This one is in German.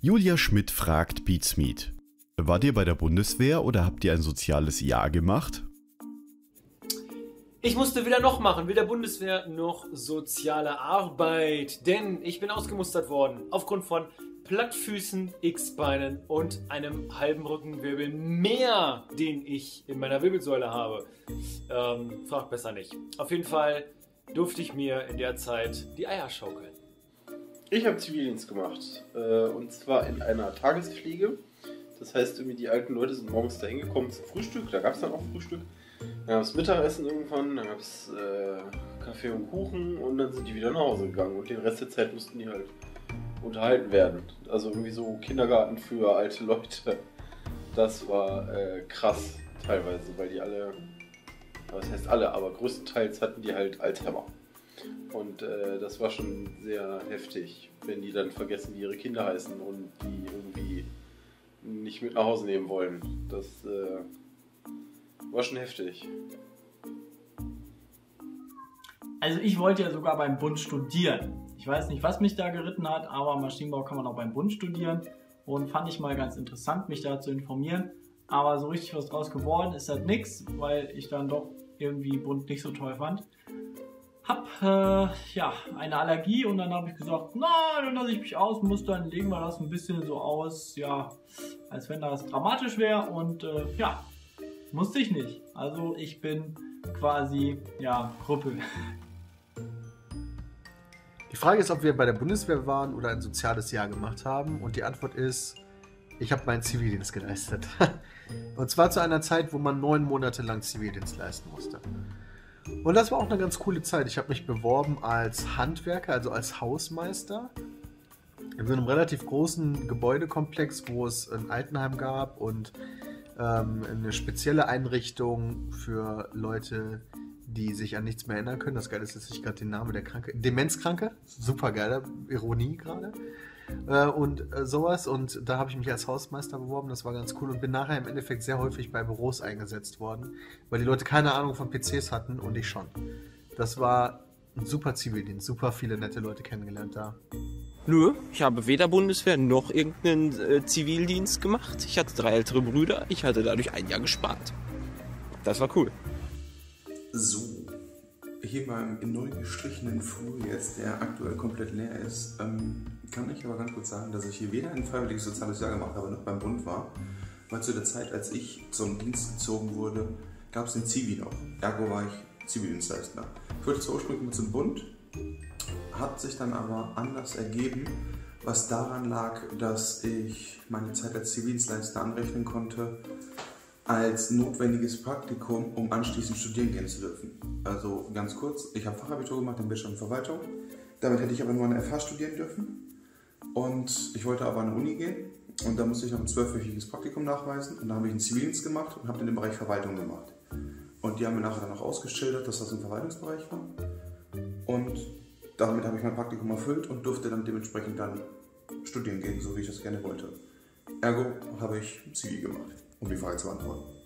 Julia Schmidt fragt Beatsmeet. Wart ihr bei der Bundeswehr oder habt ihr ein soziales Jahr gemacht? Ich musste weder noch machen, weder Bundeswehr noch soziale Arbeit, denn ich bin ausgemustert worden aufgrund von Plattfüßen, X-Beinen und einem halben Rückenwirbel mehr, den ich in meiner Wirbelsäule habe. Ähm, fragt besser nicht. Auf jeden Fall durfte ich mir in der Zeit die Eier schaukeln. Ich habe Zivildienst gemacht. Äh, und zwar in einer Tagespflege. Das heißt, irgendwie die alten Leute sind morgens da hingekommen zum Frühstück. Da gab es dann auch Frühstück. Dann gab es Mittagessen irgendwann. Dann gab es äh, Kaffee und Kuchen. Und dann sind die wieder nach Hause gegangen. Und den Rest der Zeit mussten die halt unterhalten werden. Also irgendwie so Kindergarten für alte Leute. Das war äh, krass teilweise, weil die alle, was heißt alle, aber größtenteils hatten die halt Alzheimer. Und äh, das war schon sehr heftig, wenn die dann vergessen, wie ihre Kinder heißen und die irgendwie nicht mit nach Hause nehmen wollen. Das äh, war schon heftig. Also ich wollte ja sogar beim Bund studieren. Ich weiß nicht, was mich da geritten hat, aber Maschinenbau kann man auch beim Bund studieren und fand ich mal ganz interessant, mich da zu informieren. Aber so richtig was draus geworden ist halt nichts, weil ich dann doch irgendwie Bund nicht so toll fand. Hab äh, ja eine Allergie und dann habe ich gesagt, nein, dann lasse ich mich aus, muss dann legen wir das ein bisschen so aus, ja, als wenn das dramatisch wäre und äh, ja, musste ich nicht. Also ich bin quasi ja Krüppel. Die Frage ist, ob wir bei der Bundeswehr waren oder ein soziales Jahr gemacht haben. Und die Antwort ist, ich habe meinen Zivildienst geleistet. Und zwar zu einer Zeit, wo man neun Monate lang Zivildienst leisten musste. Und das war auch eine ganz coole Zeit. Ich habe mich beworben als Handwerker, also als Hausmeister. In so einem relativ großen Gebäudekomplex, wo es ein Altenheim gab und ähm, eine spezielle Einrichtung für Leute, die sich an nichts mehr erinnern können. Das Geile ist, dass ich gerade den Namen der Kranke. Demenzkranke. Super geile Ironie gerade. Äh, und äh, sowas. Und da habe ich mich als Hausmeister beworben. Das war ganz cool. Und bin nachher im Endeffekt sehr häufig bei Büros eingesetzt worden, weil die Leute keine Ahnung von PCs hatten und ich schon. Das war ein super Zivildienst. Super viele nette Leute kennengelernt da. Nö, ich habe weder Bundeswehr noch irgendeinen äh, Zivildienst gemacht. Ich hatte drei ältere Brüder. Ich hatte dadurch ein Jahr gespart. Das war cool. So, hier beim neu gestrichenen Flur jetzt, der aktuell komplett leer ist, ähm, kann ich aber ganz kurz sagen, dass ich hier weder ein freiwilliges soziales Jahr gemacht habe, noch beim Bund war. Weil zu der Zeit, als ich zum Dienst gezogen wurde, gab es den Zivi noch. Ergo war ich Zivildienstleister. Ich wollte zwar ursprünglich mal zum Bund, hat sich dann aber anders ergeben, was daran lag, dass ich meine Zeit als Zivildienstleister anrechnen konnte als notwendiges Praktikum, um anschließend studieren gehen zu dürfen. Also ganz kurz, ich habe Fachabitur gemacht in und Verwaltung. Damit hätte ich aber nur eine FH studieren dürfen. Und ich wollte aber an die Uni gehen. Und da musste ich noch ein zwölfwöchiges Praktikum nachweisen. Und da habe ich einen Zivildienst gemacht und habe den im Bereich Verwaltung gemacht. Und die haben mir nachher dann auch ausgeschildert, dass das im Verwaltungsbereich war. Und damit habe ich mein Praktikum erfüllt und durfte dann dementsprechend dann studieren gehen, so wie ich das gerne wollte. Ergo habe ich Zivil gemacht um die Frage zu beantworten.